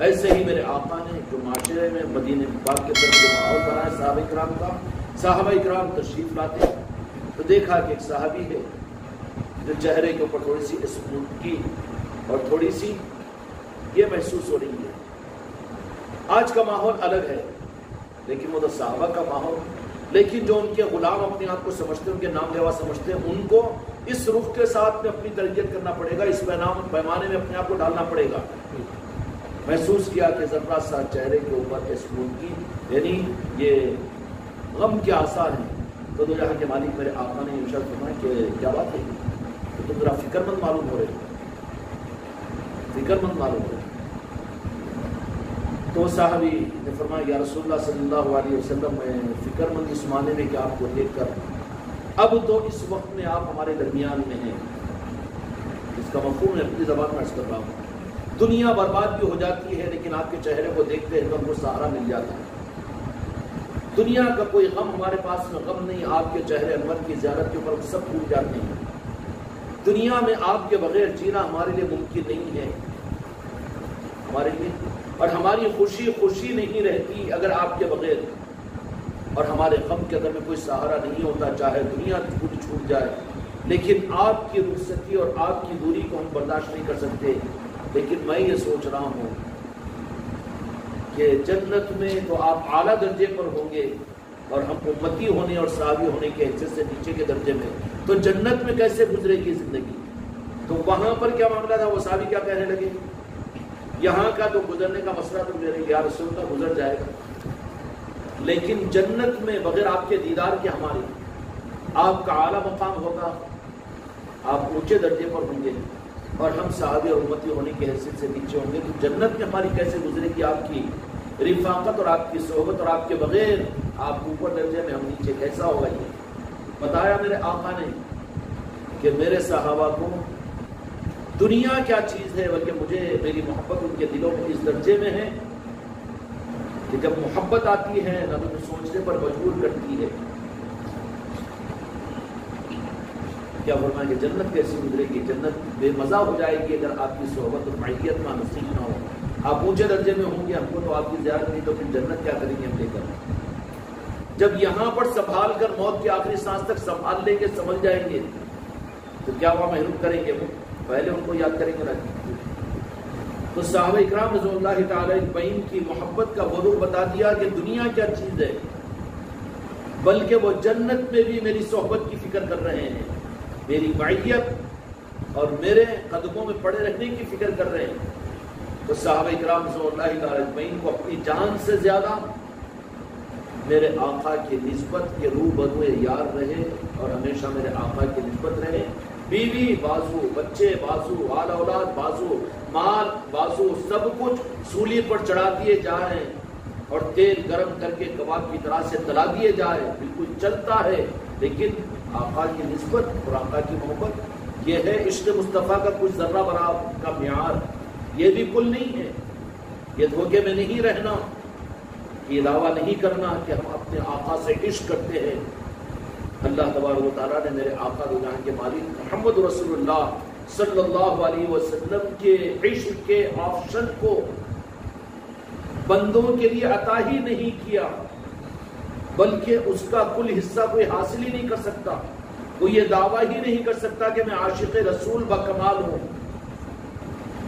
ऐसे ही मेरे आका ने जो माशरे में मदीन पाक के तरफ़ जो माहौल बनाया, साहब इक्राम का, साहब इक्राम तशरीफ़ लाते हैं। तो देखा कि एक साहबी है, जो चेहरे के ऊपर थोड़ी सी की और थोड़ी सी ये महसूस हो रही है। आज का माहौल अलग है, लेकिन वो तो साहबा का माहौल लेकिन जो उनके गुलाम अपने आप को समझते हैं, उनके नाम लेवा समझते हैं, उनको इस रुख के साथ में अपनी तरबियत करना पड़ेगा, इस पैमाने में अपने आप को डालना पड़ेगा। महसूस किया कि जर्रा सा चेहरे के ऊपर सुकून की, यानी ये गम के आसार हैं। तो दो जहाँ के मालिक मेरे आका ने इर्शाद फरमाया कि क्या बात है? तो तुम जरा फिक्रमंद मालूम हो रहे। हो फिक्रमंद मालूम हो रहे। तो साहबी ने फरमाया, या रसूलुल्लाह सल्लल्लाहु अलैहि वसल्लम, मैं फिक्रमंद इस माने में कि आपको देखकर, अब तो इस वक्त में आप हमारे दरमियान में हैं। इसका मफहूम है अपनी जबान में अर्ज़ कर रहा हूँ। दुनिया बर्बाद भी हो जाती है, लेकिन आपके चेहरे को देखते हैं तो हमको सहारा मिल जाता है। दुनिया का कोई गम हमारे पास में गम नहीं, आपके चेहरे अनवर की ज्यारत के ऊपर सब भूल जाते हैं। दुनिया में आपके बगैर जीना हमारे लिए मुमकिन नहीं है। हमारे लिए। और हमारी खुशी खुशी नहीं रहती अगर आपके बगैर। और हमारे गम के अंदर में कोई सहारा नहीं होता, चाहे दुनिया खुद छूट जाए, लेकिन आपकी रुखसती और आपकी दूरी को हम बर्दाश्त नहीं कर सकते। लेकिन मैं ये सोच रहा हूँ कि जन्नत में तो आप आला दर्जे पर होंगे और हम उम्मती होने और सावी होने के हिस्से से नीचे के दर्जे में। तो जन्नत में कैसे गुजरेगी ज़िंदगी? तो वहाँ पर क्या मामला था? वो सावी क्या कहने लगे? यहाँ का तो गुजरने का मसला तो मेरे या रसूल का गुजर जाएगा। लेकिन जन्नत में बगैर आपके दीदार के हमारे, आपका आला मकाम होगा। आप ऊँचे दर्जे पर होंगे। और हम साहबी उम्मती होने की हैसियत से नीचे होंगे। तो जन्नत में हमारी कैसे गुजरेगी आपकी रिफाकत और आपकी सोहबत और आपके बगैर आप ऊपर दर्जे में हम नीचे कैसा होगा ये? बताया मेरे आका ने कि मेरे सहाबा को दुनिया क्या चीज़ है, बल्कि मुझे मेरी मोहब्बत उनके दिलों में इस दर्जे में है कि जब मोहब्बत आती है, ना तो सोचने पर मजबूर करती है। क्या फरमाएँगे जन्नत कैसी गुजरेगी? जन्नत बेमज़ा हो जाएगी अगर आपकी सोहबत और मैत में नसीब ना हो। आप ऊँचे दर्जे में होंगे, हमको तो आपकी ज़्यादा नहीं तो फिर जन्नत क्या करेंगे हम लेकर? जब यहाँ पर संभाल कर मौत की आखिरी सांस तक संभाल लेंगे समझ जाएँगे तो क्या वहाँ महरूम करेंगे वो? पहले उनको याद करेंगे ना तो साहब इकराम रजोल्लाबीन की मोहब्बत का वरूर बता दिया कि दुनिया क्या चीज़ है, बल्कि वो जन्नत में भी मेरी सोहबत की फ़िक्र कर रहे हैं। मेरी मैत और मेरे कदमों में पड़े रहने की फ़िक्र कर रहे हैं। तो साहब इकराम अजमैन को अपनी जान से ज़्यादा मेरे आका की नस्बत के रू बदुए यार रहे और हमेशा मेरे आका की नस्बत रहे। बीवी, बाजू, बच्चे, बाजू, आल औलाद, बाजू, माल, बाजू, सब कुछ सूली पर चढ़ा दिए जा रहे हैं और तेल गर्म करके कबाब की तरह से तला दिए जा रहे हैं। बिल्कुल चलता है, लेकिन आका की नस्बत और आका की मोहब्बत। ये है इश्क मुस्तफ़ा का कुछ जर्रा बरा का म्यार। ये भी कुल नहीं है। ये धोखे में नहीं रहना, ये दावा नहीं करना कि हम अपने आका से इश्क करते हैं। अल्लाह तबारा ने मेरे आका दुनिया के मालिक मोहम्मद रसूलुल्लाह सल्लल्लाहु अलैहि वसल्लम के इश्क के ऑप्शन को बंदों के लिए अता ही नहीं किया। बल्कि उसका कुल हिस्सा कोई हासिल ही नहीं कर सकता। वो ये दावा ही नहीं कर सकता कि मैं आशिक रसूल बकमाल हूँ।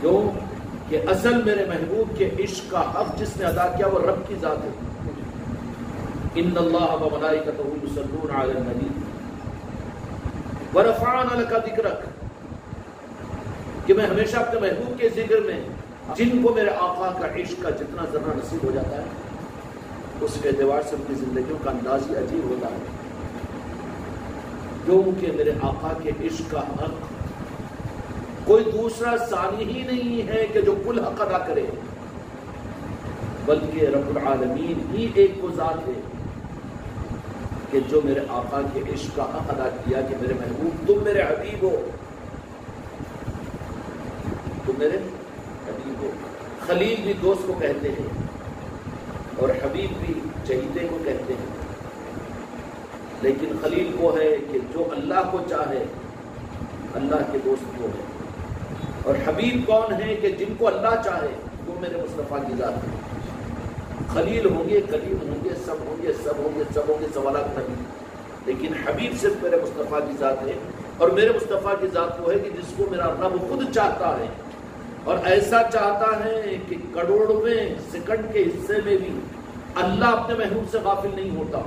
क्यों? कि असल मेरे महबूब के इश्क का हक जिसने अदा किया वो रब की जात है। इन का ज़िक्र कि मैं हमेशा अपने महबूब के ज़िक्र में जिनको मेरे आका का इश्क का जितना जरा नसीब हो जाता है उस एतवार से उनकी ज़िंदगी का अंदाज ही अजीब होता है। क्योंकि मेरे आका के इश्क का हक, कोई दूसरा सानी ही नहीं है कि जो कुल हक अदा करे। बल्कि रब्बुल आलमीन ही एक गुजार है कि जो मेरे आका के इश्क का हक अदा किया कि मेरे महबूब, तुम मेरे हबीब हो। तुम मेरे हबीब हो। खलील भी दोस्त को कहते हैं। और हबीब भी चहीते को कहते हैं। लेकिन खलील वो है कि जो अल्लाह को चाहे, अल्लाह के दोस्त वो है। और हबीब कौन है कि जिनको अल्लाह चाहे, वो मेरे मुस्तफ़ा की ज़ात है। खलील होंगे कलीम होंगे, सब होंगे सब होंगे सब होंगे सवाल नबी लेकिन हबीब सिर्फ़ मेरे मुस्तफ़ा की ज़ात है और मेरे मुस्तफ़ा की ज़ात वो है कि जिसको मेरा रब खुद चाहता है। और ऐसा चाहता है कि करोड़वें सेकंड के हिस्से में भी अल्लाह अपने महबूब से गाफिल नहीं होता।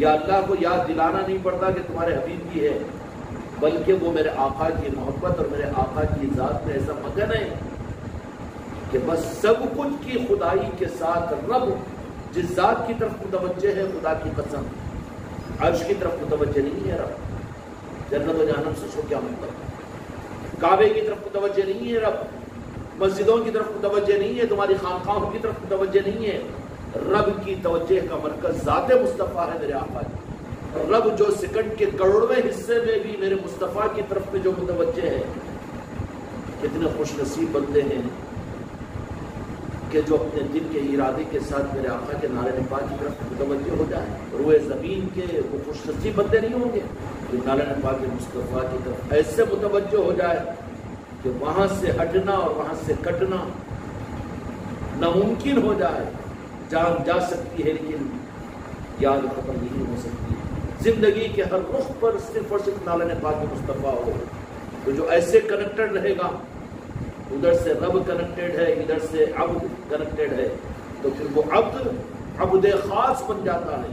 या अल्लाह को याद दिलाना नहीं पड़ता कि तुम्हारे हबीब की है, बल्कि वो मेरे आका की मोहब्बत और मेरे आका की ज़ात में ऐसा मगन है कि बस सब कुछ की खुदाई के साथ रब जिस ज़ात की तरफ़ मुतवजह है, खुदा की कसम। अर्श की तरफ़ मुतवजह नहीं है रब। जन्नत जहनम से उसको क्या मतलब? काबे की तरफ़ मुतवजह नहीं है रब। मस्जिदों की तरफ़ मुतवजह नहीं है। तुम्हारी खानखाहों की तरफ़ मुतवजह नहीं है। रब की तवज्जह का मरकज ज़ात मुस्तफ़ा है मेरे आका की रब जो सेकंड के करोड़वें हिस्से में भी मेरे मुस्तफ़ा की तरफ़ में जो मुतवजह है, कितने खुश नसीब बंदे हैं कि जो अपने दिल के इरादे के साथ मेरे आका के नारे नपा की तरफ़ मुतवजह हो जाए। रुए ज़मीन के वो खुश नसीब बंदे नहीं होंगे जो नारे नपा के मुस्तफ़ा की तरफ़ ऐसे मुतवजह हो जाए कि वहाँ से हटना और वहाँ से कटना नामुमकिन हो जाए। जान जा सकती है, लेकिन याद खत्म नहीं हो सकती। ज़िंदगी के हर रुख पर सिर्फ़ और सिर्फ़ नाला ने पाक मुस्तफ़ा हो। तो जो ऐसे कनेक्टेड रहेगा, उधर से रब कनेक्टेड है, इधर से अब कनेक्टेड है तो फिर वो अब्द अब्द खास बन जाता है।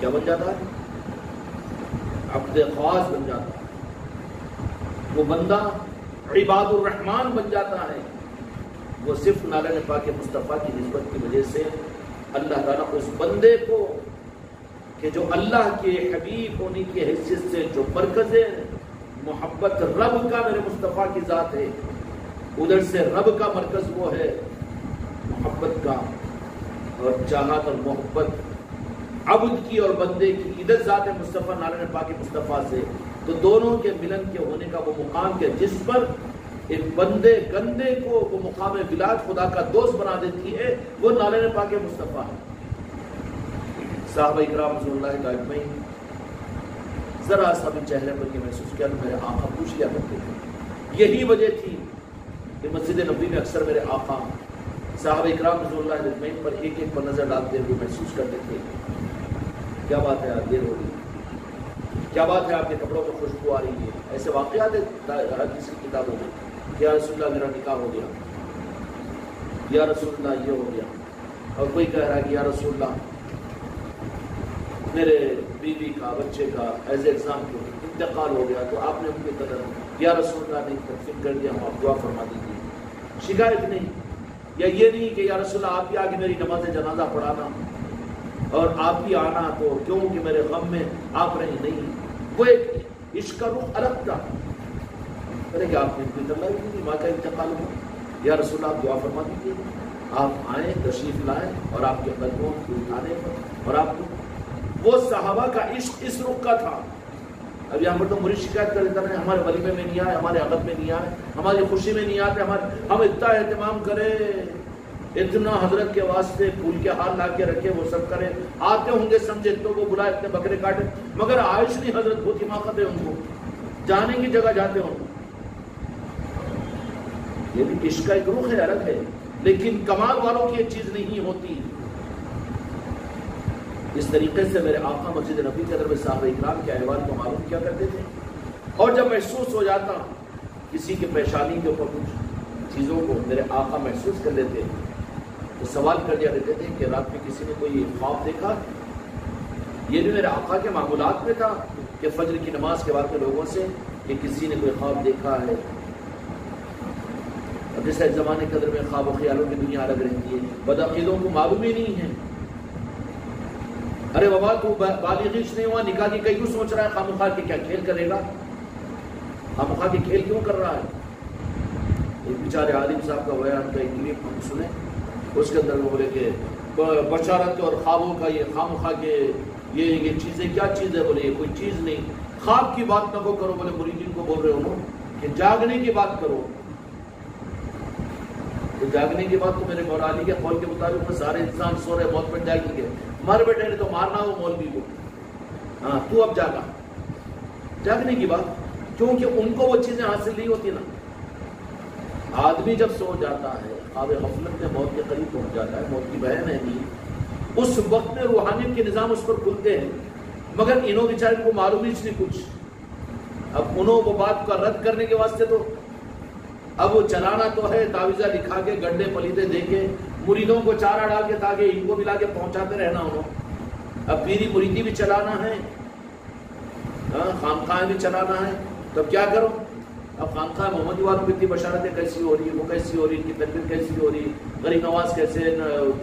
क्या बन जाता है? अब्द खास बन जाता है। वो बंदा इबादुर रहमान बन जाता है। वो सिर्फ़ नाला नफा के मुस्तफ़ा की नस्बत की वजह से अल्लाह ताला उस बंदे को कि जो अल्लाह के हबीब होने की हैसियत से जो मरकज है, मोहब्बत रब का मेरे मुस्तफ़ा की ज़ात है, उधर से रब का मरकज वो है मोहब्बत का और चाहत और मोहब्बत अबुद की और बंदे की, इधर ज़ात मुस्तफ़ा, नाला नफा के मुस्तफ़ा से। तो दोनों के मिलन के होने का वो मुकाम के जिस पर एक बंदे, गंदे को वो मुकाम बिलाज खुदा का दोस्त बना देती है, वो नाले ने पाके मुस्तफ़ा है। साहब इकराम जरा सा भी चेहरे पर ये महसूस किया तो मेरे आका पूछ लिया करते थे। यही वजह थी कि मस्जिद नबी में अक्सर मेरे आका साहब इकराम अजमैन पर एक एक पर नज़र डालते हुए महसूस करते थे। क्या बात है यार देर हो रही क्या बात है, आपके कपड़ों में खुशबू आ रही है। ऐसे वाकयात है किताबों में। या रसुल्ला मेरा निकाह हो गया। या रसुल्ला ये हो गया। और कोई कह रहा है कि, या रसुल्ला मेरे बीवी का, बच्चे का एज एग्ज़ाम्पल इंतकाल हो गया तो आपने उनके कदर या रसुल्ला ने तकफीन कर दिया, हम आप दुआ फरमा दीजिए। शिकायत नहीं। या ये नहीं कि, या रसुल्ला आप ही आगे मेरी नमाज़, जनाजा पढ़ाना और आप ही आना तो क्योंकि मेरे गम में आप रहे? नहीं। वो एक इश्क का रुख अलग था। अरे कि आपने कोई तल्ला ही नहीं माँ का इंतकाल हो। या रसूल, आप दुआ फरमा दीजिए। आप आए, तशरीफ़ लाए और आपके कदमों के उठाने पर और आप वो सहाबा का इश्क इस रुख का था। अब यहाँ पर तो मुरी शिकायत कर देता है हमारे वलीमे में नहीं आए, हमारे अगत में नहीं आए, हमारी खुशी में नहीं आते, हमारे हम इतना एहतमाम करें। इतना हज़रत के वास्ते फूल के हाथ ला के रखे, वो सब करें। आते होंगे समझे तो वो बुलाए इतने बकरे काटे। मगर आयुष नहीं हज़रत बहुत हिमाकत है उनको। जाने की जगह जाते होंगे। ये भी इश्क का एक रुख है अलग है, लेकिन कमाल वालों की एक चीज़ नहीं होती। इस तरीके से मेरे आका मस्जिद नबी के दरबार साहब इकराम के अहवाल को मालूम क्या करते थे। और जब महसूस हो जाता, किसी की परेशानी के ऊपर कुछ चीज़ों को मेरे आका महसूस कर लेते तो सवाल कर दिया देते थे कि रात में किसी ने कोई ख्वाब देखा? ये भी मेरे आका के मामूलात में था कि फजर की नमाज़ के बाद में लोगों से कि किसी ने कोई ख्वाब देखा है। जैसे ज़माने कदर में ख्वाब ख्यालों की दुनिया अलग रहती है। बदअकीदों को मालूम ही नहीं है। अरे बाबा, तू बालिगिश नहीं हुआ निकाह की कई सोच रहा है? खामुखा के क्या खेल करेगा? खामुखा के खेल क्यों कर रहा है? एक बेचारे आलिम साहब का बयान का एक क्लिप हम सुने। उसके अंदर वो बोले कि बशारत और ख्वाबों का ये खामुखा के, ये ये चीज़ें क्या चीज़ है? बोले, ये कोई चीज़ नहीं। ख्वाब की बात ना वो करो, बोले, मुरीदिन को बोल रहे हो कि जागने की बात करो। तो जागने के बाद तो मेरे मौलानी के कौल के मुताबिक तो सारे इंसान सो रहे, मौत पर जागेंगे मर बैठे तो मारना हो मौलवी को। हाँ तू अब जागा। जागने की बात क्योंकि उनको वो चीज़ें हासिल नहीं होती ना। आदमी जब सो जाता है ख्वाब गफलत में मौत के करीब पहुँच जाता है, मौत की बहन है नहीं। उस वक्त में रूहानियत के निज़ाम उस पर खुलते हैं। मगर इन्हों बेचारे को मालूम ही नहीं कुछ। अब उन्हों वो बात का रद्द करने के वास्ते तो अब वो चलाना तो है तावीजा लिखा के गड्ढे पलीते दे के मुरीदों को चारा डाल के ताकि इनको मिला के पहुंचाते रहना उन्होंने अब पीरी मुरीदी भी चलाना है हाँ, खानखाएँ भी चलाना है तो क्या करो? अब खानखा मोहम्मद वालों की बशारतें कैसी हो रही है वो कैसी हो रही इनकी तकबीर कैसी हो रही गरीब नवाज़ कैसे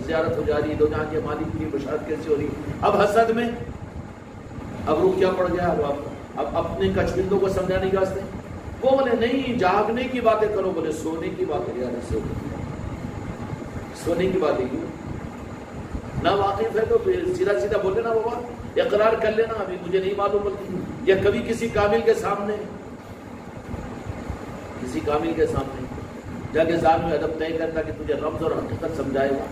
जियारत हो जा रही दो जहाँ के मालिक की बशारत कैसी हो रही अब हसद में अब रुख क्या पड़ गया? अब अब अपने कचबिंदों को समझाने के वास्ते वो बोले, नहीं, जागने की बातें करो। बोले, सोने की बात यार सो सोने की बातें क्यों? ना वाकिफ है तो सीधा सीधा बोले ना बाबा इकरार कर लेना अभी, मुझे नहीं मालूम या कभी किसी कामिल के सामने, किसी कामिल के सामने, जाके जान में अदब तय करता कि तुझे रब्ज और हकीकत समझाएगा।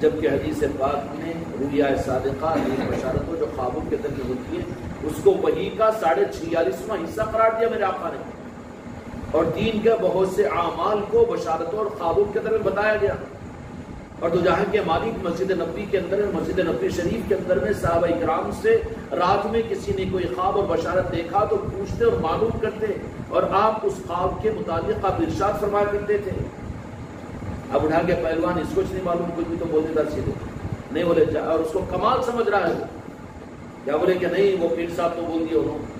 जबकि हदीस पाक में रुया बशारत जो ख्वाबों के अंदर होती है उसको वही का साढ़े छियालीसवा हिस्सा करार दिया मेरे आका ने। और दीन के बहुत से आमाल को बशारतों और ख्वाबों के अंदर में बताया गया। और तो जहाँ के मालिक मस्जिद नबी के अंदर मस्जिद नबी शरीफ के अंदर में साहब इकराम से रात में किसी ने कोई ख्वाब और बशारत देखा तो पूछते और मालूम करते और आप उस ख्वाब के मुताबिक आप इर्शाद फरमा करते थे। अब उठा के पहलवान इसको नहीं मालूम कुछ भी तो बोल देता सीधे नहीं। बोले और उसको कमाल समझ रहा है। क्या बोले कि नहीं, वो पीर साहब तो बोल दिए उन्होंने।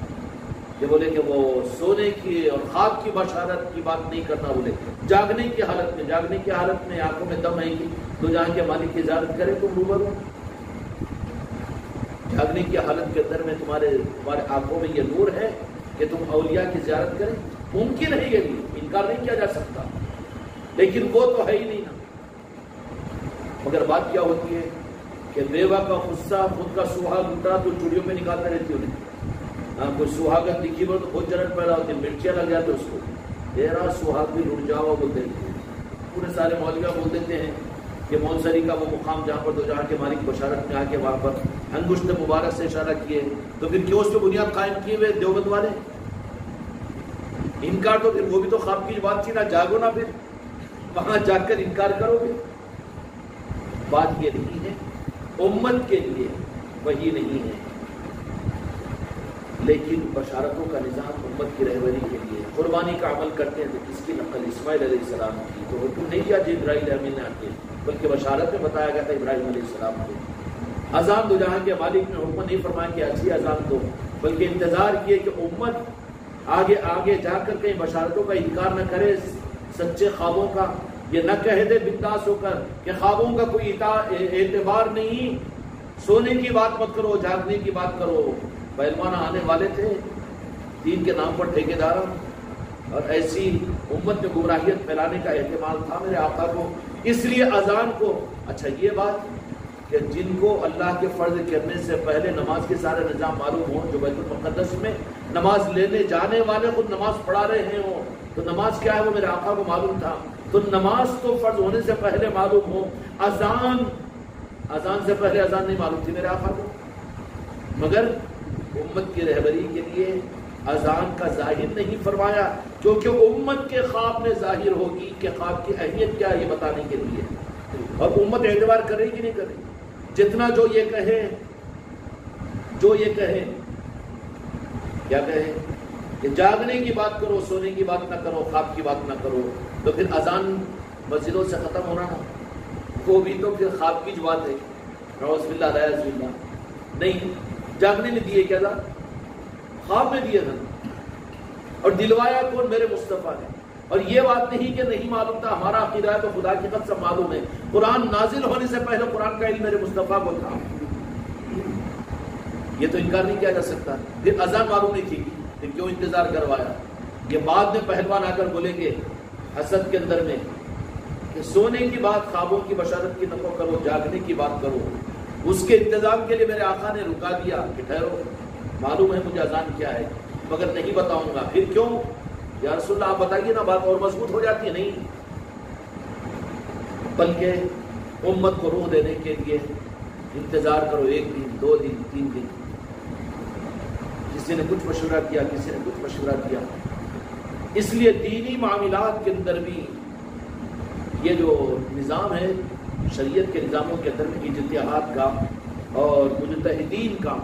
ये बोले कि वो सोने की और खाब की बशारत की बात नहीं करना बोले। जागने की हालत में, जागने की हालत में आँखों में दम आएगी तो जहाँ के मालिक की इजाज़त करे, तुम रूबरू जागने की हालत के अंदर में तुम्हारे तुम्हारे आँखों में ये नूर है कि तुम अलिया की ज्यारत करें। मुमकिन है ये भी, इनकार नहीं किया जा सकता। लेकिन वो तो है ही नहीं ना। मगर बात क्या होती है? कि बेवा का गुस्सा, खुद का सुहाग उठा तो चूड़ियों में निकालता रहती उन्हें हाँ कोई सुहागत दिखी बोल तो बहुत जलन पैदा होती मिर्चियाँ लग जाते उसको। तेरा सुहाग भी लुट जाओ बोलते पूरे सारे मौलविया बोल देते हैं कि मौनसरी का वो मुकाम जहाँ पर दो जहाँ के मालिक बशारत में आके वहाँ पर अंगुश्त मुबारक से इशारा किए। तो फिर क्यों उस पर बुनियाद कायम किए हुए देवबंद वाले? इनकार तो फिर वो भी तो खाब की बात थी, ना जागो ना फिर। वहाँ जाकर इनकार करोगे। बात ये नहीं है उम्मत के लिए वही नहीं है। लेकिन बशारतों का निज़ाम उम्मत की रहबरी के लिए कुर्बानी का अमल करते हैं तो किसकी नकल? इसमाइल सलाम की। तो हुक्म नहीं किया जो इब्राहिम अमीन ने आके, बल्कि बशारत में बताया गया था इब्राहिम सलाम को। अजान दो, जहाँ के मालिक ने हुक्म नहीं फरमाया कि अच्छी अजान दो, बल्कि इंतज़ार किए कि उम्मत आगे आगे जाकर कहीं बशारतों का इनकार न करे, सच्चे ख्वाबों का ये न कह दे बिंदास होकर कि ख्वाबों का कोई एतबार नहीं। सोने की बात मत करो, जागने की बात करो। पहलवान आने वाले थे। दीन के नाम पर ठेकेदार और ऐसी उम्मत में गुमराहियत फैलाने का एहतमाल था मेरे आका को। इसलिए अजान को अच्छा ये बात कि जिनको अल्लाह के फ़र्ज़ करने से पहले नमाज़ के सारे निज़ाम मालूम हो, जो बैतुलमक़दस में नमाज़ लेने जाने वाले खुद नमाज़ पढ़ा रहे हो तो नमाज़ क्या है वो मेरे आका को मालूम था। तो नमाज़ तो फ़र्ज़ होने से पहले मालूम हो। अजान अजान से पहले अजान नहीं मालूम थी मेरे आका को। मगर उम्मत की रहबरी के लिए अजान का ज़ाहिर नहीं फरमाया, क्योंकि उम्मत के ख्वाब में ज़ाहिर होगी कि ख्वाब की अहमियत क्या है ये बताने के लिए। और उम्मत एतबार करेगी नहीं करेगी जितना जो ये कहे, जो ये कहे, क्या कहे? कि जागने की बात करो, सोने की बात ना करो, ख्वाब की बात ना करो। तो फिर अजान मस्जिदों से ख़त्म होना ना वो भी तो फिर ख्वाब की जो बात है रोज़बिल्ला नहीं, जागने ने दिए क्या था? ख्वाब में दिए था। और दिलवाया कौन? मेरे मुस्तफ़ा ने। और ये बात नहीं कि नहीं मालूम था, हमारा अकीदा है तो खुदा की कद सब मालूम है। कुरान नाजिल होने से पहले कुरान का इल्म मेरे मुस्तफ़ा को था। ये तो इनकार नहीं किया जा सकता। फिर अजान मालूम नहीं थी फिर क्यों इंतज़ार करवाया। ये बाद में पहलवान आकर बोलेंगे हसद के अंदर में कि सोने की बात ख्वाबों की बशारत की नफो करो, जागने की बात करो। उसके इंतज़ाम के लिए मेरे आका ने रुका दिया कि ठहरो। मालूम है मुझे अजान क्या है, मगर नहीं बताऊँगा। फिर क्यों? या रसुल्ला आप बताइए ना, बात और मज़बूत हो जाती है? नहीं। बल्कि उम्मत को रूह देने के लिए इंतज़ार करो, एक दिन, दो दिन, तीन दिन। किसी ने कुछ मशवरा किया, किसी ने कुछ मशवरा किया। इसलिए दीनी मामलात के अंदर भी ये जो निज़ाम है, शरीयत के निज़ामों के अंदर में इजतहाद का और मुजतहदीन का,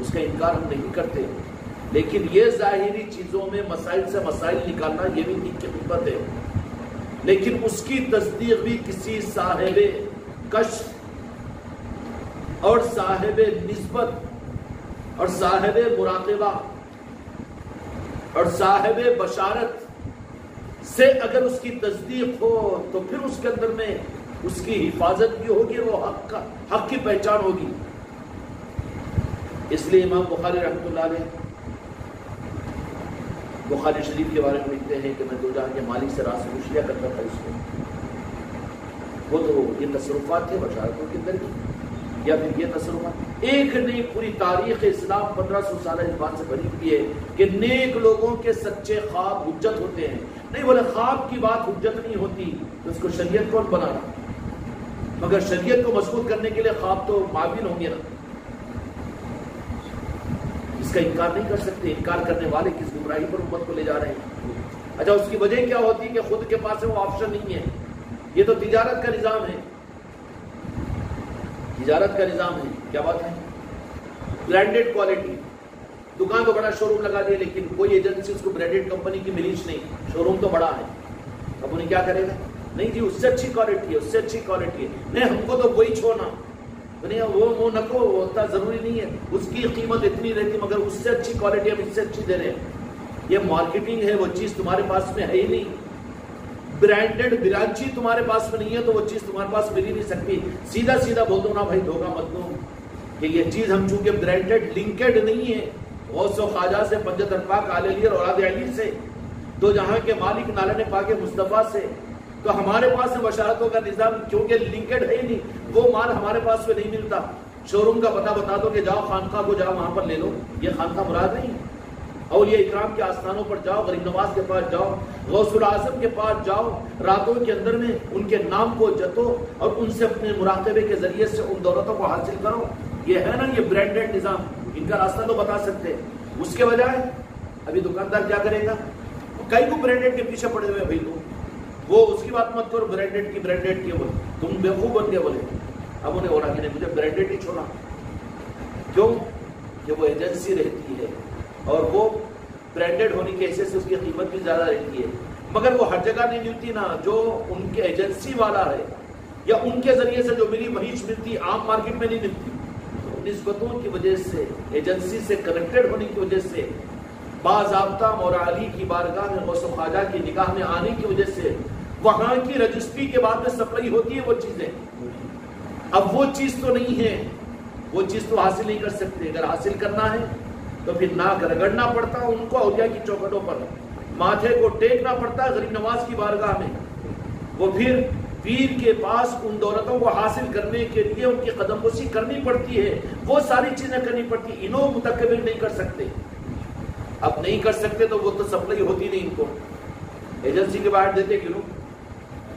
उसका इनकार हम नहीं करते। लेकिन ये ज़ाहिरी चीज़ों में मसाइल से मसाइल निकालना ये भी दीन की है। लेकिन उसकी तस्दीक भी किसी साहेब कश और साहेब नस्बत और साहेब मुराकबा और साहेब बशारत से अगर उसकी तस्दीक हो तो फिर उसके अंदर में उसकी हिफाजत भी होगी वो हक का, हक की पहचान होगी। इसलिए इमाम बुखारी रहमत बुखारी शरीफ के बारे में लिखते हैं कि मैं दो जहाँ के मालिक से रास पूछ लिया करता था इसको वो तो ये तसरुफात थे बशारतों के अंदर या फिर ये तसरुफा एक नहीं, पूरी तारीख इस्लाम पंद्रह सौ साल इस बात से बनी हुई है कि नेक लोगों के सच्चे ख्वाब हुज्जत होते हैं। नहीं, बोले ख्वाब की बात हुज्जत नहीं होती तो उसको शरीयत कौन बना रहा मगर शरीयत को मज़बूत करने के लिए ख्वाब तो माविन होंगे ना। इसका इनकार नहीं कर सकते, इनकार करने वाले किस गुमराही पर उम्मत को ले जा रहे हैं? अच्छा उसकी वजह क्या होती है कि खुद के पास वो ऑप्शन नहीं है? ये तो तिजारत का निज़ाम है। तिजारत का निज़ाम है। क्या बात है? ब्रांडेड क्वालिटी दुकान तो बड़ा शोरूम लगा दिया लेकिन कोई एजेंसी उसको ब्रांडेड कंपनी की मिली नहीं। शोरूम तो बड़ा है। अब उन्हें क्या करेगा? नहीं जी, उससे अच्छी क्वालिटी है, उससे अच्छी क्वालिटी है। नहीं, हमको तो वही छोड़ना नहीं, वो वो नको होता ज़रूरी नहीं है। उसकी कीमत इतनी रहती, मगर उससे अच्छी क्वालिटी हम इससे अच्छी दे रहे हैं। ये मार्केटिंग है, वो चीज़ तुम्हारे पास में है ही नहीं। ब्रांडेड बिराची तुम्हारे पास में नहीं है तो वो चीज़ तुम्हारे पास मिल ही नहीं सकती। सीधा सीधा बोल दो, ना भाई, धोखा मत दो। कि ये चीज़ हम चूँकि ब्रांडेड, लिंकेड नहीं है गौसो खाजा से पंजत पाक आलियर और अली से तो जहाँ के मालिक नालन पाक मुस्तफ़ा से तो हमारे पास वशारतों का निज़ाम क्योंकि लिंकेड है ही नहीं, वो माल हमारे पास में नहीं मिलता। शोरूम का पता बता दो कि जाओ खानका को, जाओ वहाँ पर ले लो, ये खानका मुराद नहीं और ये इकराम के आस्थानों पर जाओ, गरीब नवाज़ के पास जाओ, गौसुल आज़म के पास जाओ, रातों के अंदर में उनके नाम को जतो और उनसे अपने मुराकबे के ज़रिए से उन दौलतों को हासिल करो। ये है ना ये ब्रांडेड निज़ाम, इनका रास्ता तो बता सकते हैं। उसके बजाय, अभी दुकानदार क्या करेगा? कई को ब्रांडेड के पीछे पड़े हुए भाई तो वो उसकी बात मत करो ब्रांडेड की ब्रांडेड की बोले? तुम बेवकूफ़ बन गए बोले। अब उन्हें बोला कि नहीं, मुझे ब्रांडेड ही छोड़ा क्यों? कि वो एजेंसी रहती है। और वो ब्रांडेड होने की हैसियत से उसकी कीमत भी ज़्यादा रहती है। मगर वो हर जगह नहीं मिलती ना, जो उनके एजेंसी वाला है। या उनके ज़रिए से जो मिली, वही मिलती, आम मार्केट में नहीं मिलती। तो नस्बतों की वजह से, एजेंसी से कनेक्टेड होने की वजह से बाबा मौराली की बारगाह में गौसो ख्वाजा की निगाह में आने की वजह से, वहाँ की रजिस्ट्री के बाद में सप्लाई होती है वो चीज़ें। अब वो चीज़ तो नहीं है, वो चीज़ तो हासिल नहीं कर सकते। अगर हासिल करना है तो फिर नाक रगड़ना पड़ता, उनको अलिया की चौकटों पर। माथे को टेकना पड़ता है गरीब नवाज़ की बारगाह में। वो फिर पीर के पास उन दौलतों को हासिल करने के लिए उनकी कदमबोसी करनी पड़ती है। वो सारी चीज़ें करनी पड़ती है। इनो मुतकबिर नहीं कर सकते। अब नहीं कर सकते तो वो तो सप्लाई होती नहीं इनको। एजेंसी के बाहर देते क्यों?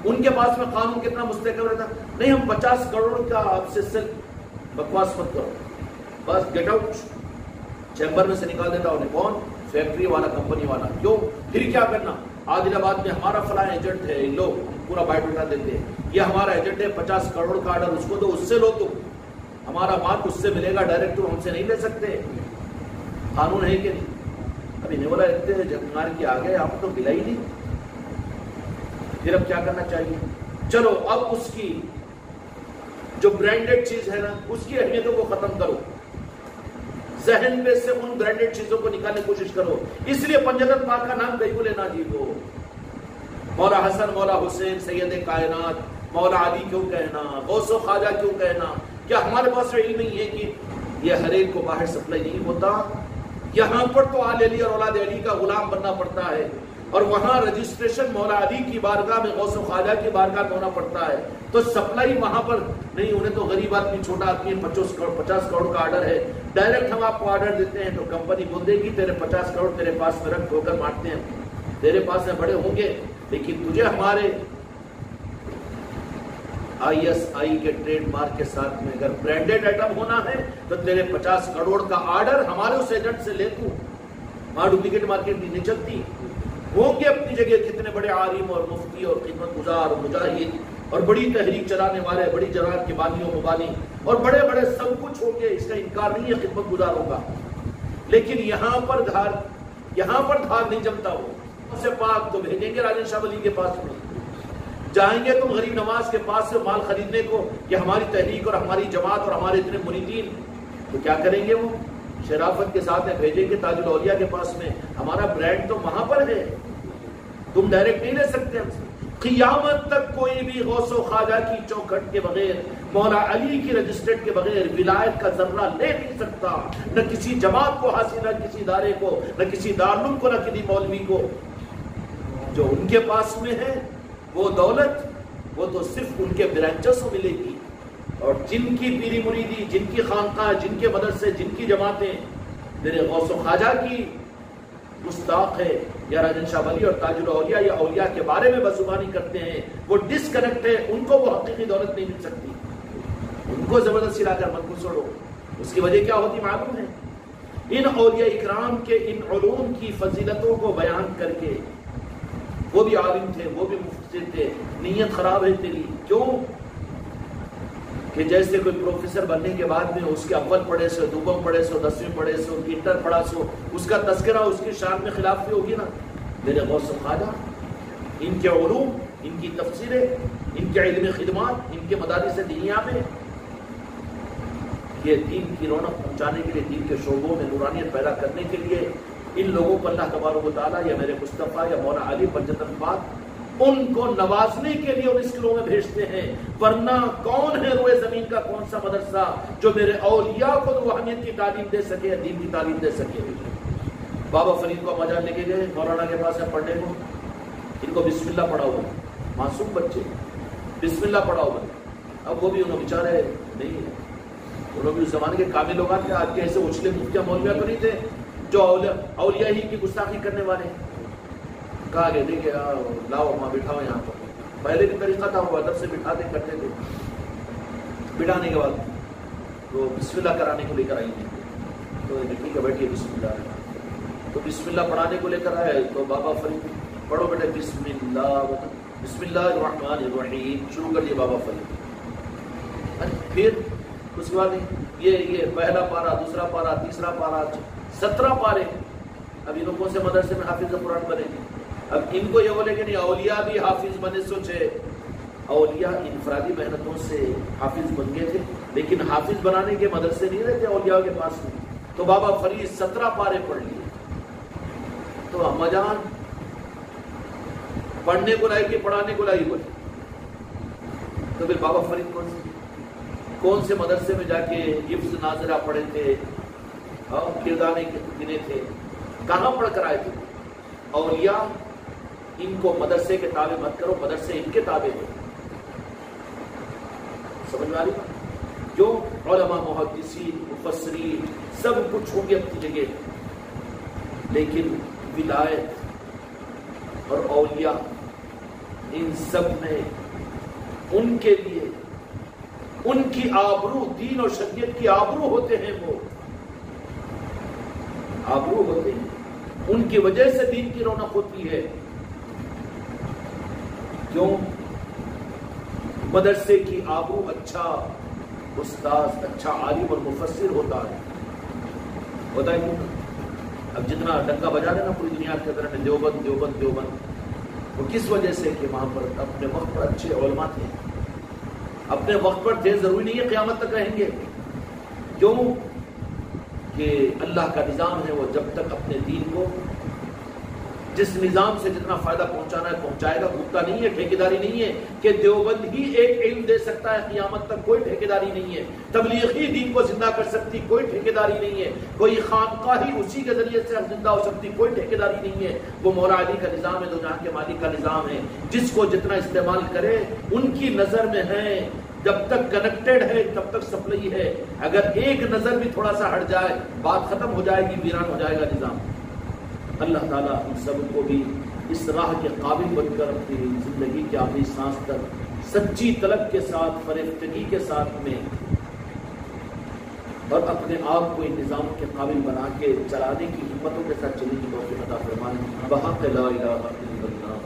उनके पास में कानून कितना मुस्तकम रहता? नहीं, हम पचास करोड़ का आपसे सिर्फ़ बकवास मत करो। बस गेट आउट चैम्बर में से निकाल देता उन्हें। कौन? फैक्ट्री वाला, कंपनी वाला। क्यों? फिर क्या करना? आदिलाबाद में हमारा फला एजेंट है, इन लोग पूरा बायोडाटा देते हैं। ये हमारा एजेंट है, पचास करोड़ का ऑर्डर उसको तो उससे लो तुम। हमारा माल उससे मिलेगा डायरेक्ट तुम हमसे नहीं ले सकते। कानून है कि नहीं? अभी नेवला हैं जगमार के आ गए आप तो मिला ही नहीं। फिर अब क्या करना चाहिए? चलो, अब उसकी जो ब्रांडेड चीज़ है ना, उसकी अहमियतों को खत्म करो। जहन में से उन ब्रांडेड चीज़ों को निकालने की कोशिश करो। इसलिए पंजगत पाक का नाम कहीं लेना जी को मौला हसन, मौला हुसैन, सैयद कायनात, मौला अली क्यों कहना, गौसो खाजा क्यों कहना? क्या हमारे पास यही नहीं है कि यह हर एक को बाहर सप्लाई नहीं होता? यहाँ पर तो आल अली और औलाद अली का गुलाम बनना पड़ता है। और वहाँ रजिस्ट्रेशन मौला अली की बारगाह में गौसो ख्वाजा की बारगाह में होना पड़ता है। तो सप्लाई वहाँ पर नहीं, उन्हें तो गरीब आदमी, छोटा आदमी पचास करोड़ पचास करोड़ का ऑर्डर है। डायरेक्ट हम आपको ऑर्डर देते हैं तो कंपनी बोल देगी तेरे पचास करोड़ तेरे पास रख, ठोकर मारते हैं। तेरे पास में बड़े होंगे, लेकिन तुझे हमारे आईएसआई के ट्रेडमार्क के साथ में अगर ब्रांडेड आइटम होना है तो तेरे 50 करोड़ का ऑर्डर हमारे उस एजेंट से ले तू। वहाँ डुप्लीकेट मार्केट नहीं चलती। होंगे अपनी जगह कितने बड़े आलिम और मुफ्ती और खिदमत गुजार और मुजाहिद और बड़ी तहरीक चलाने वाले, बड़ी जरात के बानियों, मुबानी और बड़े बड़े सब कुछ होंगे, इसका इनकार नहीं है खिदमत गुजार होगा लेकिन यहाँ पर धार, यहाँ पर धार नहीं जमता वो। से पाक तो भेजेंगे राजन शाह वली के पास में। जाएँगे तुम गरीब नवाज़ के पास से माल खरीदने को कि हमारी तहरीक और हमारी जमात और हमारे इतने मुरीदीन। तो क्या करेंगे वो? शराफत के साथ में भेजेंगे ताजुल के पास में, हमारा ब्रांड तो वहाँ पर है। तुम डायरेक्ट नहीं ले सकते हमसे। कियामत तक कोई भी गौसो ख्वाजा की चौखट के बगैर, मौला अली की रजिस्ट्रेट के बगैर विलायत का जर्रा ले नहीं सकता। न किसी जमात को हासिल, न किसी इदारे को, न किसी दारुल को, न किसी मौलवी को। जो उनके पास में है, वो दौलत, वो तो सिर्फ़ उनके ब्रांचों से मिलेगी। और जिनकी पीरी मुरीदी, जिनकी खानका, जिनके मदरसे, जिनकी जमातें, मेरे गौसो ख्वाजा की मुस्ताक है। या राजन शाह वली और ताजुल औलिया, या औलिया के बारे में बसुबानी करते हैं, वो डिसकनेक्ट है, उनको वो हकीकी दौलत नहीं मिल सकती। उनको ज़बरदस्ती लाकर मत घुसड़ो। उसकी वजह क्या होती मालूम है? इन औलिया इकराम के इन ूम की फजीलतों को बयान करके, वो भी आलिम थे, वो भी मुफ़्त थे, नीयत खराब है तेरी। क्यों? कि जैसे कोई प्रोफेसर बनने के बाद में उसके अव्वल पढ़े सो दुबम पढ़े सो, दसवीं पढ़े सो इंटर पढ़ा सो, उसका तस्करा, उसकी शान में खिलाफ भी होगी ना? मेरे गौर खाजा इनके ूम इनकी तफसीरें, इनके इलम खिदमत, इनके मदारस दुनिया में, ये दीन की रौनक पहुँचाने के लिए, दीन के शोबों में नूरानियत पैदा करने के लिए, इन लोगों को अल्लाह तबारक या मेरे मुस्तफ़ा या मौला अली पंजतन पाक उनको नवाजने के लिए उन स्कूलों में भेजते हैं। वरना कौन है रोए ज़मीन का, कौन सा मदरसा जो मेरे औलिया को रूहानियत की तालीम दे सके दीन की तालीम दे सके? बाबा फरीद को मज़ा लेके गए, मौलाना के पास है पढ़ने को। इनको बिस्मिल्ला पढ़ा हुआ मासूम बच्चे। बिस्मिल्ला पढ़ा हुआ अब वो भी उन्होंने बेचारे नहीं है। उन्होंने भी उस जमाने के काबिल लोग आज के ऐसे उछले मुफ्तिया मौलविया तो नहीं थे, जो औलिया ही की गुस्ताखी करने वाले कहा गया देखिए लाओ वहाँ बिठाओ यहाँ पर। पहले भी तरीका था वो अदब से बिठाते करते थे। बिठाने के बाद तो बिस्मिल्लाह कराने को लेकर आई थी। तो ठीक है, बैठिए, बिस्मिल्लाह। तो बिस्मिल्लाह पढ़ाने को लेकर आए तो बाबा फरीद, पढ़ो बेटे, बिस्मिल्लाह बिस्मिल्लाह शुरू कर दिया बाबा फरीद। फिर उसके बाद ये ये पहला पारा, दूसरा पारा, तीसरा पारा, सत्रह पारे। अभी लोगों से मदरसे में हाफिज कुरान बनेंगे। अब इनको ये बोले कि नहीं अलिया भी हाफिज बने सोचे अलिया इनफरादी मेहनतों से हाफिज बन गए थे, लेकिन हाफिज बनाने के मदरसे नहीं रहते अलिया के पास में। तो बाबा फरीद सत्रह पारे पढ़ लिए। तो अम्माजान पढ़ने को लाई कि पढ़ाने को लाई बोले तो फिर बाबा फरीद कौन से? कौन से मदरसे में जाके हिफ्ज नाजरा पढ़े थे? किरदाने गिने थे? कहाँ पढ़कर आए थे? औलिया इनको मदरसे के ताबे मत करो, मदरसे इनके ताबे हो। समझ में आ रही? जो मुहदसी मुफसरी सब कुछ होंगे अपनी जगह। लेकिन विलायत और औलिया, इन सब में उनके लिए, उनकी आबरू, दीन और शरीयत की आबरू होते हैं वो। आबरू होते हैं। उनकी वजह से दीन की रौनक होती है। क्यों? मदरसे की आबू अच्छा उस्ताद अच्छा आलिम और मुफसर होता है। होता है क्यों? अब जितना डंका बजा देना पूरी दुनिया के अंदर, देवबंद देवबंद देवबंद। वो किस वजह से कि वहाँ पर अपने वक्त पर अच्छे ओलमा थे? अपने वक्त पर थे, ज़रूरी नहीं है क्यामत तक रहेंगे। क्यों? कि अल्लाह का निज़ाम है वो जब तक अपने दीन को जिस निज़ाम से जितना फ़ायदा पहुंचाना है, पहुंचाएगा। भूखता नहीं है, ठेकेदारी नहीं है कि देवबंद ही एक इल्म दे सकता है, क़ियामत तक कोई ठेकेदारी नहीं है। तबलीग दीन को ज़िंदा कर सकती कोई ठेकेदारी नहीं है। कोई खानका ही उसी के ज़रिए से ज़िंदा हो सकती कोई ठेकेदारी नहीं है। वो अली का निज़ाम है, दुनिया के मालिक का निज़ाम है। जिसको जितना इस्तेमाल करे, उनकी नज़र में है। जब तक कनेक्टेड है, तब तक सप्लाई है। अगर एक नज़र भी थोड़ा सा हट जाए, बात खत्म हो जाएगी, वीरान हो जाएगा निज़ाम। अल्लाह ताला हम सबको भी इस राह के काबिल बनकर अपनी ज़िंदगी के आखिरी सांस तक सच्ची तलब के साथ फरेफ्तगी के साथ में और अपने आप को इन निज़ाम के काबिल बना के चलाने की हिम्मतों के साथ चलने की तोफ़ी अदा फरमाएँ। इल्लल्लाह।